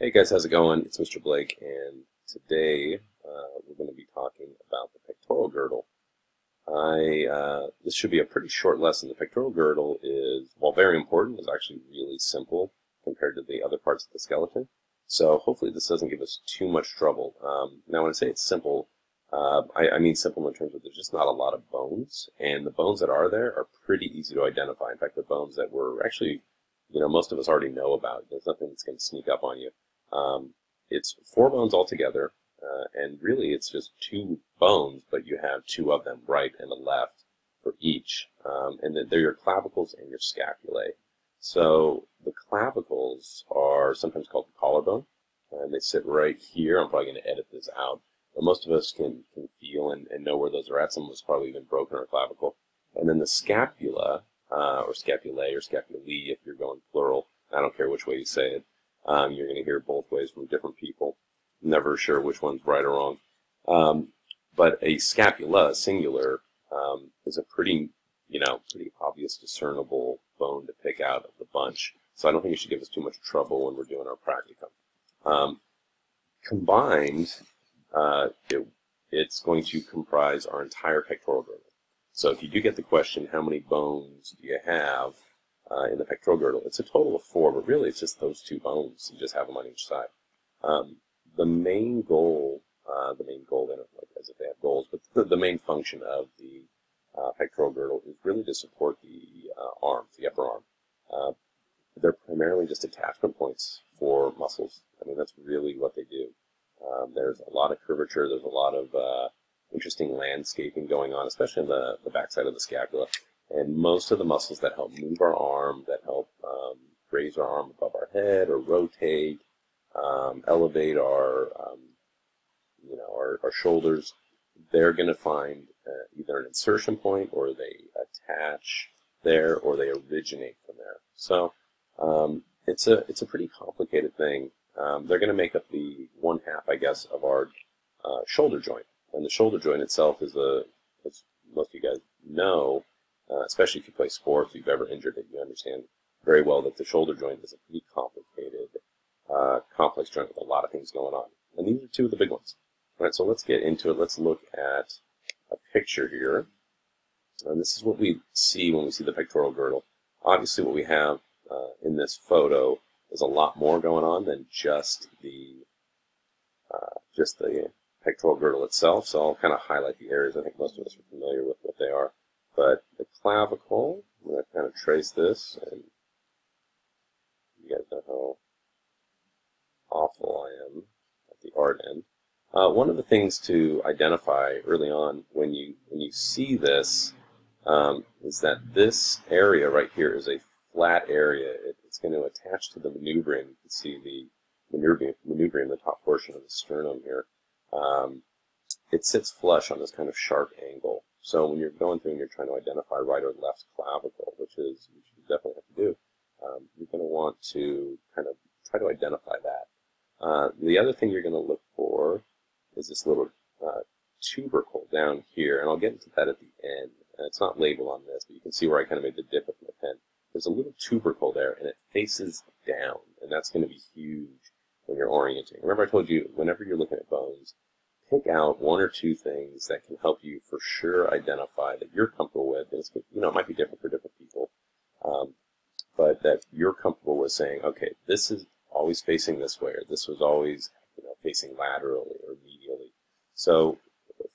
Hey guys, how's it going? It's Mr. Blake, and today uh, we're going to be talking about the pectoral girdle. I uh, this should be a pretty short lesson. The pectoral girdle is, while very important, is actually really simple compared to the other parts of the skeleton. So hopefully this doesn't give us too much trouble. Um, now when I say it's simple, uh, I, I mean simple in terms of there's just not a lot of bones, and the bones that are there are pretty easy to identify. In fact, the bones that we're actually, you know, most of us already know about. There's nothing that's going to sneak up on you. Um, it's four bones altogether, uh, and really it's just two bones, but you have two of them, right and a left, for each. Um, and they're your clavicles and your scapulae. So the clavicles are sometimes called the collarbone, and they sit right here. I'm probably going to edit this out, but most of us can, can feel and, and know where those are at. Some of us probably even broken our clavicle. And then the scapula, uh, or scapulae, or scapulae if you're going plural, I don't care which way you say it, um, you're going to hear both ways from different people. Never sure which one's right or wrong. Um, but a scapula, singular, um, is a pretty, you know, pretty obvious discernible bone to pick out of the bunch. So I don't think it should give us too much trouble when we're doing our practicum. Um, combined, uh, it, it's going to comprise our entire pectoral girdle. So if you do get the question, how many bones do you have? uh, in the pectoral girdle. It's a total of four, but really it's just those two bones. You just have them on each side. Um, the main goal, uh, the main goal, like as if they have goals, but the, the main function of the uh, pectoral girdle is really to support the uh, arm, the upper arm. Uh, they're primarily just attachment points for muscles. I mean, that's really what they do. Um, there's a lot of curvature. There's a lot of uh, interesting landscaping going on, especially in the, the backside of the scapula. And most of the muscles that help move our arm, that help um, raise our arm above our head or rotate, um, elevate our, um, you know, our, our, shoulders, they're going to find uh, either an insertion point or they attach there or they originate from there. So um, it's a it's a pretty complicated thing. Um, they're going to make up the one half, I guess, of our uh, shoulder joint, and the shoulder joint itself is a, as most of you guys know, uh, especially if you play sports, if you've ever injured it, you understand very well that the shoulder joint is a pretty complicated, uh, complex joint with a lot of things going on. And these are two of the big ones. All right, so let's get into it. Let's look at a picture here. And this is what we see when we see the pectoral girdle. Obviously, what we have uh, in this photo is a lot more going on than just the uh, just the pectoral girdle itself. So I'll kind of highlight the areas I think most of us are familiar with what they are. But the clavicle, I'm going to kind of trace this, and you guys know how awful I am at the art end. Uh, one of the things to identify early on when you when you see this um, is that this area right here is a flat area. It, it's going to attach to the manubrium. You can see the manubrium, manubrium, the top portion of the sternum here. Um, it sits flush on this kind of sharp angle. So when you're going through and you're trying to identify right or left clavicle, which is which you definitely have to do, um, you're going to want to kind of try to identify that. Uh, the other thing you're going to look for is this little uh, tubercle down here, and I'll get into that at the end. And it's not labeled on this, but you can see where I kind of made the dip with my pen. There's a little tubercle there, and it faces down, and that's going to be huge when you're orienting. Remember I told you, whenever you're looking at bones, pick out one or two things that can help you for sure identify that you're comfortable with. And it's, you know, it might be different for different people, um, but that you're comfortable with saying, okay, this is always facing this way, or this was always, you know, facing laterally or medially. So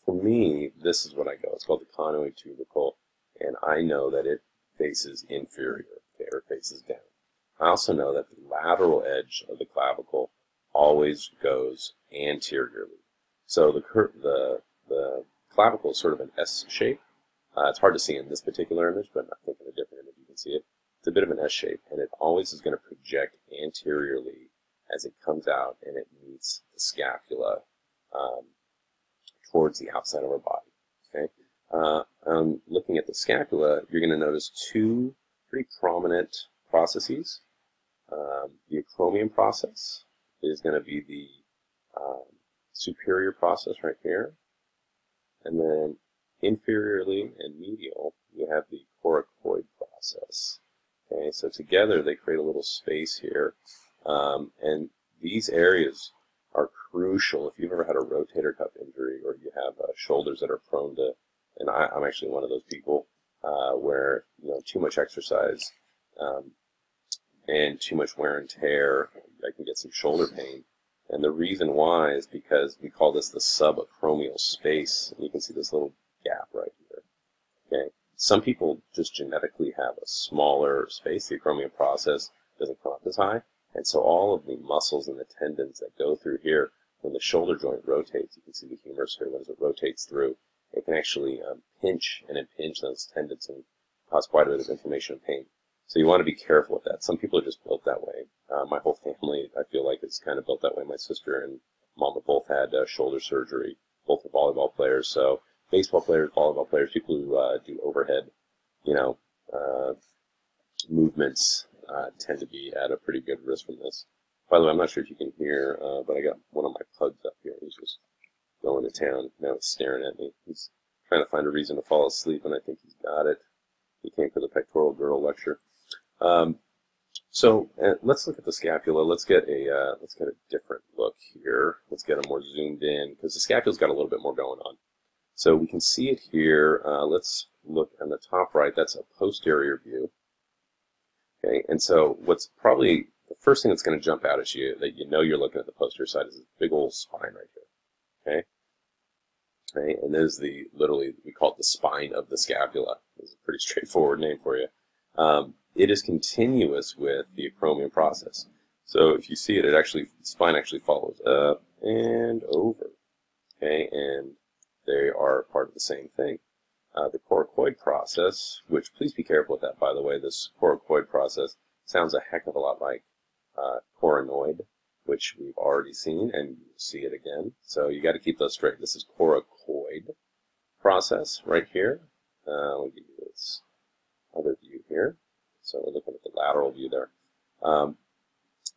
for me, this is what I go. It's called the conoid tubercle, and I know that it faces inferior, okay, or faces down. I also know that the lateral edge of the clavicle always goes anteriorly. So the the the clavicle is sort of an S shape. Uh, it's hard to see in this particular image, but I think in a different image you can see it. It's a bit of an S shape, and it always is going to project anteriorly as it comes out and it meets the scapula um, towards the outside of our body. Okay. Uh, um, looking at the scapula, you're going to notice two pretty prominent processes. Um, the acromion process is going to be the um, superior process right here. And then inferiorly and medial, you have the coracoid process. Okay, so together they create a little space here. Um, and these areas are crucial if you've ever had a rotator cuff injury or you have uh, shoulders that are prone to, and I, am actually one of those people uh, where you know too much exercise um, and too much wear and tear, I can get some shoulder pain. And the reason why is because we call this the subacromial space. And you can see this little gap right here. Okay. Some people just genetically have a smaller space. The acromial process doesn't come up as high. And so all of the muscles and the tendons that go through here, when the shoulder joint rotates, you can see the humerus here, as it rotates through, it can actually um, pinch and impinge those tendons and cause quite a bit of inflammation and pain. So you want to be careful with that. Some people are just built that way. Uh, my whole family, I feel like, is kind of built that way. My sister and mom have both had uh, shoulder surgery. Both are volleyball players. So baseball players, volleyball players, people who uh, do overhead, you know, uh, movements uh, tend to be at a pretty good risk from this. By the way, I'm not sure if you can hear, uh, but I got one of my pugs up here. He's just going to town. Now he's staring at me. He's trying to find a reason to fall asleep, and I think he's got it. He came for the pectoral girdle lecture. Um, so uh, let's look at the scapula. Let's get a uh, let's get a different look here. Let's get a more zoomed in because the scapula's got a little bit more going on. So we can see it here. Uh, let's look on the top right. That's a posterior view. Okay, and so what's probably the first thing that's going to jump out at you that you know you're looking at the posterior side is this big old spine right here. Okay, okay, and this is the literally we call it the spine of the scapula. It's a pretty straightforward name for you. Um, it is continuous with the acromion process. So if you see it, it actually spine actually follows up and over. Okay, and they are part of the same thing. Uh, the coracoid process, which please be careful with that, by the way, this coracoid process sounds a heck of a lot like uh, coronoid, which we've already seen, and you see it again. So you got to keep those straight. This is coracoid process right here. Uh, let me give you this. So we're looking at the lateral view there. Um,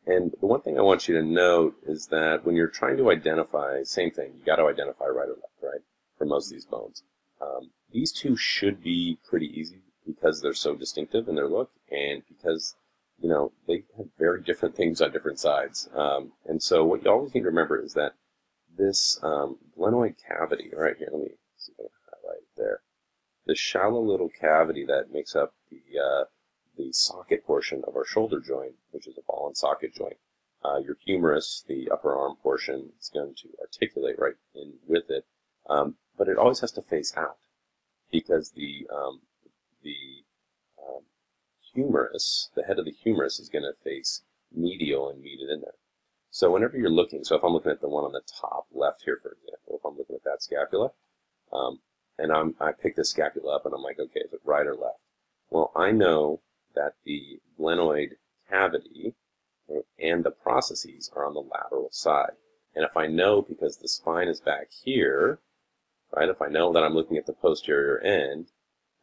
and the one thing I want you to note is that when you're trying to identify, same thing, you got to identify right or left, right, for most of these bones. Um, these two should be pretty easy because they're so distinctive in their look and because, you know, they have very different things on different sides. Um, and so what you always need to remember is that this um, glenoid cavity right here, let me see if I can highlight there, the shallow little cavity that makes up the uh, the socket portion of our shoulder joint, which is a ball and socket joint. Uh, your humerus, the upper arm portion, is going to articulate right in with it, um, but it always has to face out because the um, the um, humerus, the head of the humerus, is going to face medial and meet it in there. So whenever you're looking, so if I'm looking at the one on the top left here, for example, if I'm looking at that scapula, um, and I'm, I pick this scapula up and I'm like, okay, is it right or left? Well, I know that the glenoid cavity and the processes are on the lateral side. And if I know because the spine is back here, right, if I know that I'm looking at the posterior end,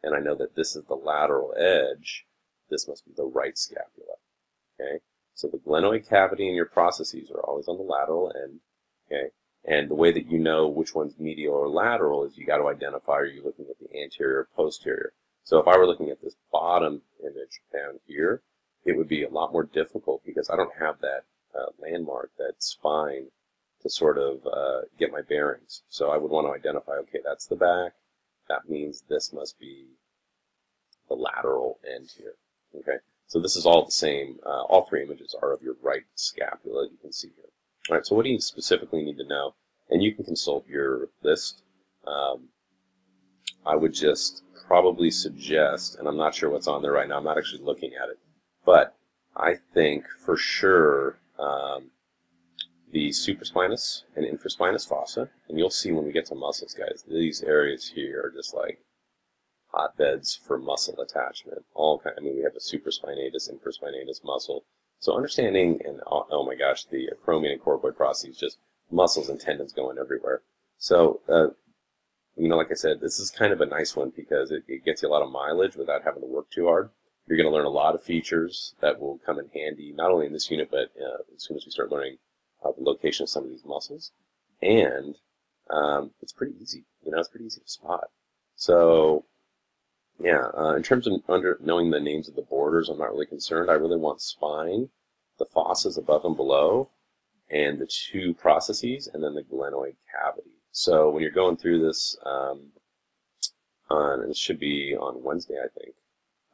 and I know that this is the lateral edge, this must be the right scapula, okay? So the glenoid cavity and your processes are always on the lateral end, okay? And the way that you know which one's medial or lateral is you got to identify are you looking at the anterior or posterior. So if I were looking at this bottom image down here, it would be a lot more difficult because I don't have that uh, landmark, that spine, to sort of uh, get my bearings. So I would want to identify, okay, that's the back. That means this must be the lateral end here. Okay, so this is all the same. Uh, all three images are of your right scapula, you can see here. All right, so what do you specifically need to know? And you can consult your list. Um, I would just probably suggest, and I'm not sure what's on there right now, I'm not actually looking at it, but I think for sure um, the supraspinous and infraspinous fossa, and you'll see when we get to muscles, guys, these areas here are just like hotbeds for muscle attachment. All kind. I mean, we have the supraspinatus, infraspinatus muscle. So understanding, and oh, oh my gosh, the acromion and coracoid processes, just muscles and tendons going everywhere. So uh, you know, like I said, this is kind of a nice one because it, it gets you a lot of mileage without having to work too hard. You're going to learn a lot of features that will come in handy, not only in this unit, but uh, as soon as we start learning uh, the location of some of these muscles. And um, it's pretty easy. You know, it's pretty easy to spot. So, yeah, uh, in terms of under knowing the names of the borders, I'm not really concerned. I really want spine, the fossas above and below, and the two processes, and then the glenoid cavity. So when you're going through this, um, on it should be on Wednesday, I think.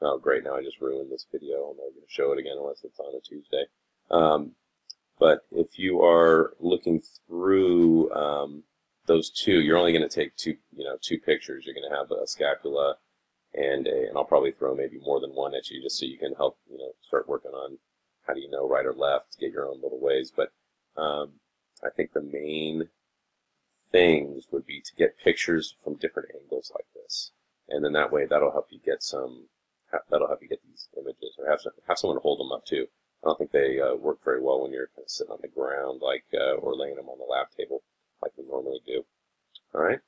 Oh, great! Now I just ruined this video. I'm never going to show it again unless it's on a Tuesday. Um, but if you are looking through um, those two, you're only going to take two, you know, two pictures. You're going to have a scapula and a, and I'll probably throw maybe more than one at you just so you can help, you know, start working on how do you know right or left, get your own little ways. But um, I think the main things would be to get pictures from different angles like this, and then that way that'll help you get some, that'll help you get these images, or have some, have someone hold them up too. I don't think they uh, work very well when you're kind of sitting on the ground, like uh, or laying them on the lab table, like we normally do. All right,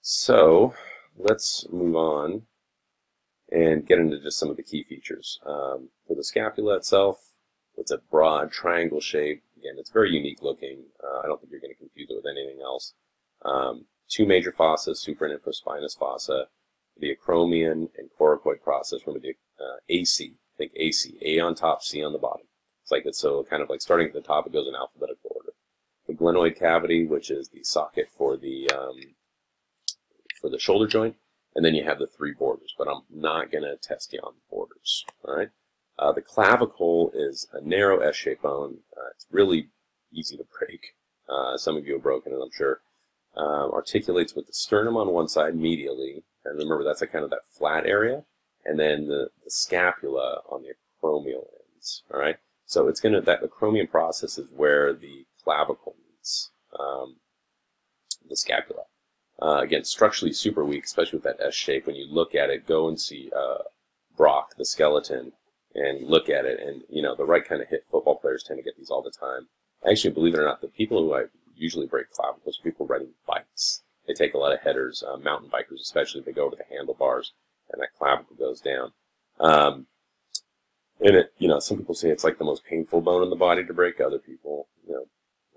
so let's move on and get into just some of the key features. Um, for the scapula itself, it's a broad triangle shape. Again, it's very unique looking. Uh, I don't think you're going to confuse it with anything else. Um, two major fossa, supra and infraspinous fossa, the acromion and coracoid process. from the uh, AC, think AC, A on top, C on the bottom. It's like it's so kind of like starting at the top, it goes in alphabetical order. The glenoid cavity, which is the socket for the um, for the shoulder joint, and then you have the three borders. But I'm not going to test you on the borders. All right. Uh, the clavicle is a narrow S-shaped bone. Uh, it's really easy to break. Uh, some of you have broken it, I'm sure. Um, articulates with the sternum on one side medially, and remember that's a kind of that flat area, and then the, the scapula on the acromial ends. All right. So it's going to that the acromion process is where the clavicle meets um, the scapula. Uh, again, structurally super weak, especially with that S shape. When you look at it, go and see uh, Brock, the skeleton, and look at it. And, you know, the right kind of hit football players tend to get these all the time. Actually, believe it or not, the people who I usually break clavicles people riding bikes. They take a lot of headers, uh, mountain bikers especially, they go over the handlebars and that clavicle goes down. Um, and it, you know, some people say it's like the most painful bone in the body to break. Other people, you know,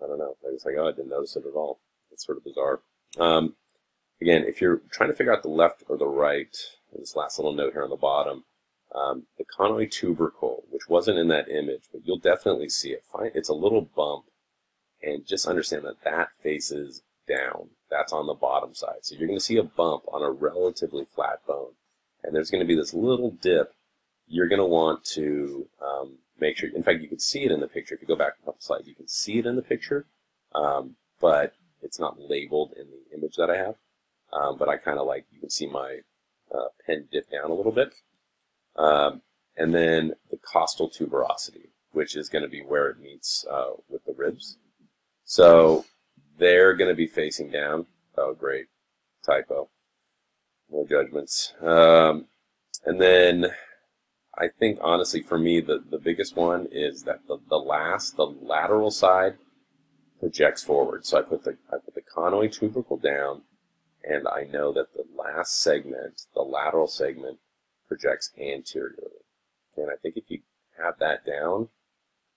I don't know. They're just like, oh, I didn't notice it at all. It's sort of bizarre. Um, again, if you're trying to figure out the left or the right, this last little note here on the bottom, um, the conoid tubercle, which wasn't in that image, but you'll definitely see it. It's a little bump, and just understand that that faces down. That's on the bottom side. So you're going to see a bump on a relatively flat bone, and there's going to be this little dip. You're going to want to um, make sure. In fact, you can see it in the picture. If you go back a couple slides, you can see it in the picture, um, but it's not labeled in the image that I have. Um, but I kind of like, you can see my uh, pen dip down a little bit. Um, and then the costal tuberosity, which is going to be where it meets uh, with the ribs. So they're going to be facing down. Oh, great. Typo. No judgments. Um, and then I think, honestly, for me, the, the biggest one is that the, the last, the lateral side projects forward. So I put the, I put the conoid tubercle down, and I know that the last segment, the lateral segment, projects anteriorly. And I think if you have that down,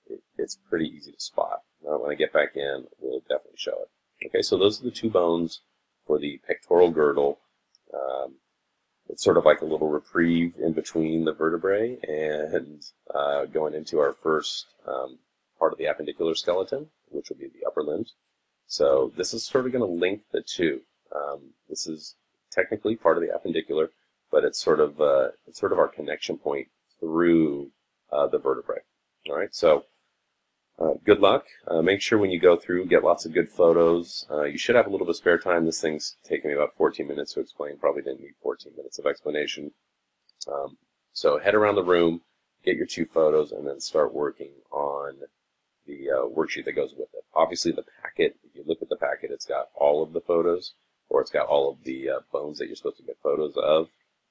it, it's pretty easy to spot. Now, when I get back in, we'll definitely show it. Okay, so those are the two bones for the pectoral girdle. Um, it's sort of like a little reprieve in between the vertebrae and uh, going into our first um, part of the appendicular skeleton, which will be the upper limbs. So this is sort of going to link the two. Um, this is technically part of the appendicular, but it's sort of uh, it's sort of our connection point through uh, the vertebrae. All right, so uh, good luck. Uh, make sure when you go through, get lots of good photos. Uh, you should have a little bit of spare time. This thing's taken me about 14 minutes to explain. Probably didn't need 14 minutes of explanation. Um, so head around the room, get your two photos, and then start working on the uh, worksheet that goes with it. Obviously, the packet, if you look at the packet, it's got all of the photos, or it's got all of the uh, bones that you're supposed to get photos of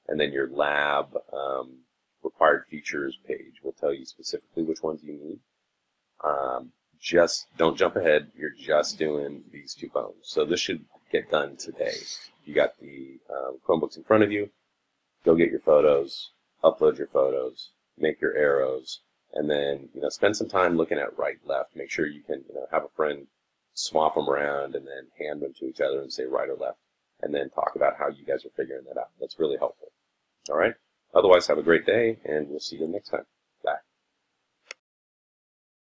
and then your lab um, required features page will tell you specifically which ones you need. Um, just don't jump ahead. You're just doing these two bones. So this should get done today. You got the um, Chromebooks in front of you. Go get your photos, upload your photos, make your arrows, and then you know spend some time looking at right, left. Make sure you can you know have a friend swap them around and then hand them to each other and say right or left, and then talk about how you guys are figuring that out. That's really helpful. All right. Otherwise, have a great day, and we'll see you next time.